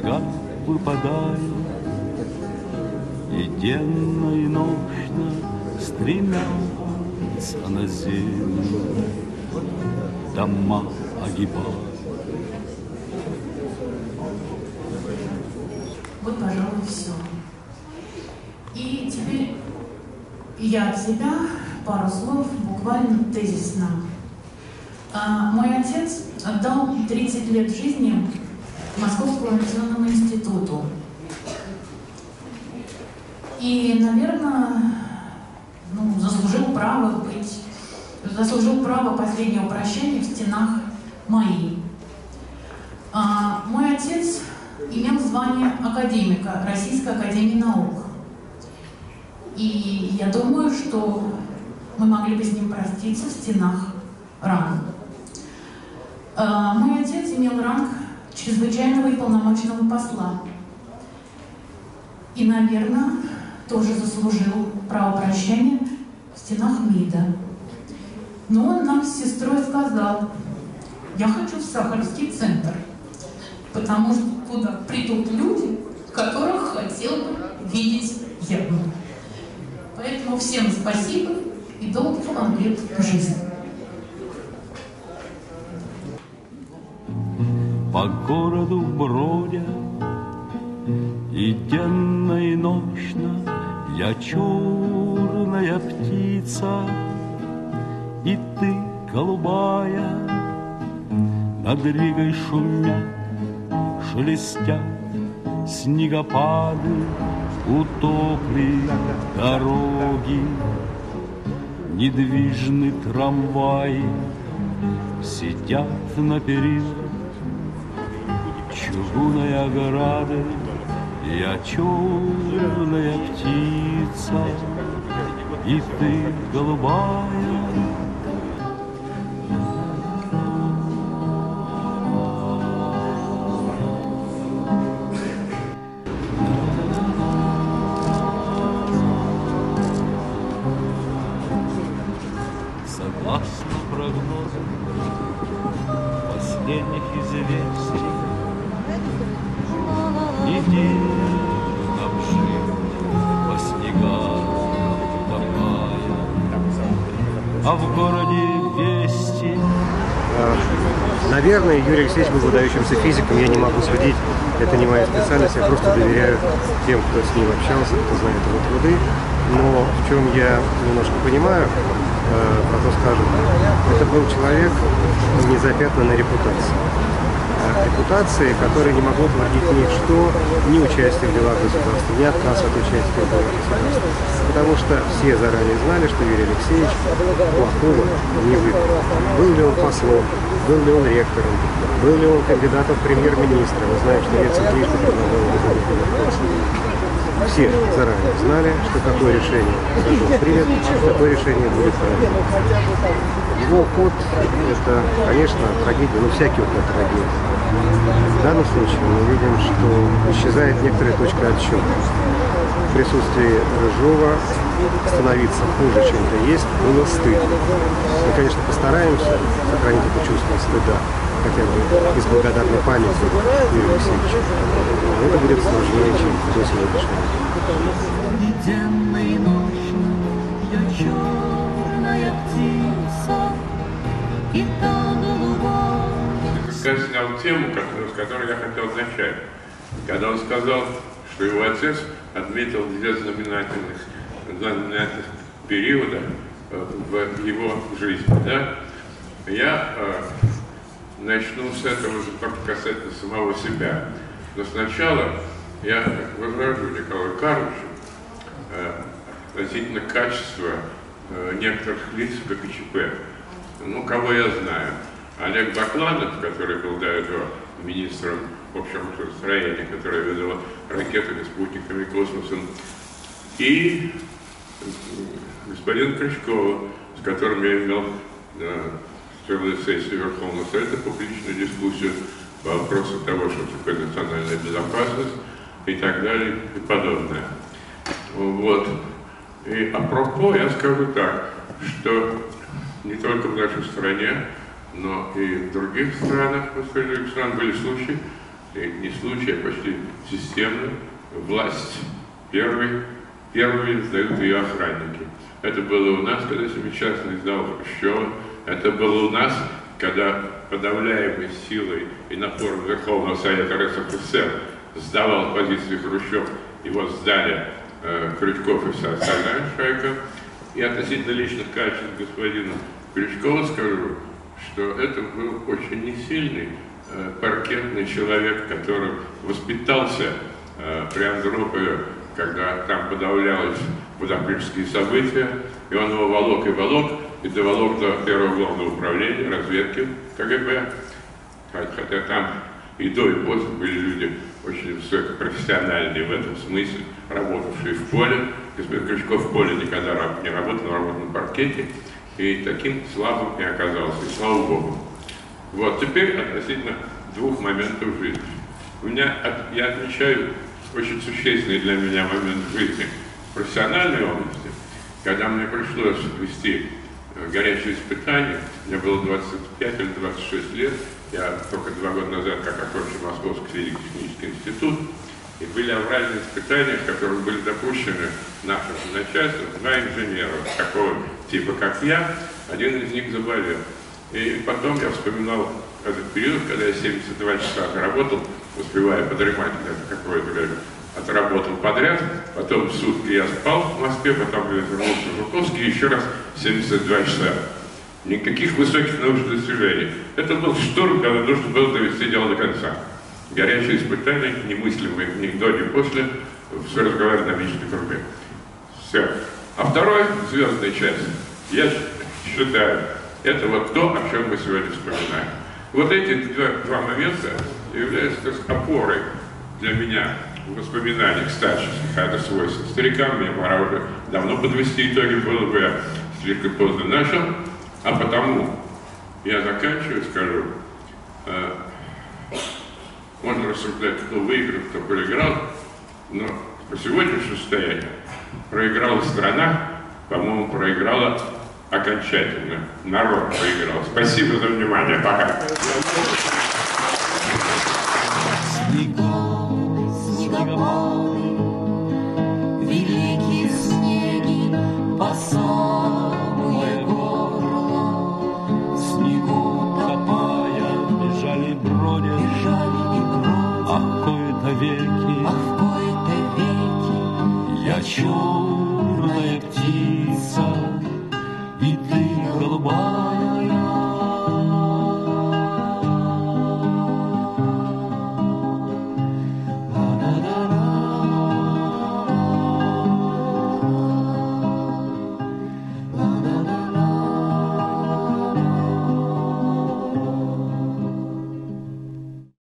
снега выпадают, И денно и ночно стремятся на землю Дома огибают. Вот, пожалуй, все. И теперь я от себя пару слов, буквально тезисно. А, мой отец отдал 30 лет жизни Московскому авиационному институту. И, наверное, ну, заслужил право быть, заслужил право последнего прощания в стенах моей. А, мой отец имел звание академика Российской Академии Наук. И я думаю, что мы могли бы с ним проститься в стенах РАН. А, мой отец имел ранг чрезвычайного и полномочного посла. И, наверное, тоже заслужил право прощания в стенах МИДа. Но он нам с сестрой сказал, я хочу в Сахарский центр, потому что туда придут люди, которых хотел бы видеть я. Поэтому всем спасибо и долгих вам лет жизни. По городу бродя. И денно и ночно Я черная птица И ты голубая. Над Ригой шумят Шелестят снегопады Утопли дороги. Недвижны трамваи Сидят на перилах Чугунной ограды Я черная птица И ты голубая А в городе вести Наверное, Юрий Алексеевич был выдающимся физиком, я не могу судить, это не моя специальность, я просто доверяю тем, кто с ним общался, кто знает его труды. Но в чем я немножко понимаю, э, про то скажем, это был человек не запятнанной репутацией. А репутации, которая не могло творить ничто, ни участие в делах государства, ни отказ от участия в делах государства. Потому что все заранее знали, что Юрий Алексеевич плохого не выберет. Был ли он послом, был ли он ректором, был ли он кандидатом в премьер-министра. Вы знаете, что Ельцин трижды предлагал все заранее знали, что какое решение закон принят, какое решение будет правильным. Его ход – это, конечно, трагедия, но всякий уход – трагедия. В данном случае мы видим, что исчезает некоторая точка отсчета. В присутствии Рыжова становиться хуже, чем это есть, было стыдно. Мы, конечно, постараемся сохранить это чувство стыда, хотя бы из благодарной памяти Юрия Алексеевича. Но это будет сложнее, чем до сегодняшнего. И денно и ночно я черная птица, и та голубая. Как снял тему, с которой я хотел начать. Когда он сказал, что его отец отметил две знаменательных, знаменательных периода э, в его жизни. Да? Я э, начну с этого же только касательно самого себя. Но сначала я возражу Николаю Карловичу э, относительно качества некоторых лиц ГКЧП. Ну, кого я знаю. Олег Бакланов, который был до этого министром общего строения, который ведал ракетами, спутниками, космосом, и господин Крючкова, с которым я имел э, целую сессию Верховного Совета, публичную дискуссию по вопросу того, что такое национальная безопасность и так далее и подобное. Вот. И апропо я скажу так, что не только в нашей стране, но и в других странах, в стран были случаи, и не случай, а почти системно, власть. Первой, первые сдают ее охранники. Это было у нас, когда семичастный сдал Хрущева, это было у нас, когда подавляемой силой и напором Верховного Совета РСФСР сдавал позиции Хрущев, его сдали Крючков и вся остальная шайка. И относительно личных качеств господина Крючкова скажу, что это был очень несильный, э, паркетный человек, который воспитался э, при Андропове, когда там подавлялись будапештские события, и он его волок и волок, и доволок до первого главного управления разведки КГБ, хотя там и до, и после были люди очень высокопрофессиональные в этом смысле, работавшие в поле. Господин Крючков в поле никогда не работал, он работал на паркете, и таким слабым не оказался, и слава Богу. Вот, теперь относительно двух моментов жизни. У меня, я отмечаю очень существенный для меня момент жизни в профессиональной области, когда мне пришлось вести э, горячее испытание, мне было 25 или 26 лет, я только два года назад как окончил Московский физико-технический институт, и были авральные испытания, в которых были допущены нашим начальством два инженера, такого типа, как я, один из них заболел. И потом я вспоминал этот период, когда я 72 часа работал, успевая подремать какое-то время, отработал подряд, потом сутки я спал в Москве, потом вернулся в Жуковский, еще раз 72 часа. Никаких высоких научных достижений. Это был штурм, когда нужно было довести дело до конца. Горячее испытание, немыслимое ни до, ни после, все разговаривали на личной круге. Все. А второй, звездная часть, я считаю, это вот то, о чем мы сегодня вспоминаем. Вот эти два, два момента являются так, опорой для меня в воспоминаниях старческих, а это свойство. Старикам мне пора уже давно подвести итоги, было бы я слишком поздно начал, а потому я заканчиваю, скажу, э, можно рассуждать, кто выиграл, кто проиграл, но по сегодняшнему состоянию проиграла страна, по-моему, проиграла окончательно. Народ проиграл. Спасибо за внимание. Пока. бродят, жаль и бродят, ах, кои-то веки, ах, кои-то веки, я черная птица, и ты голубая.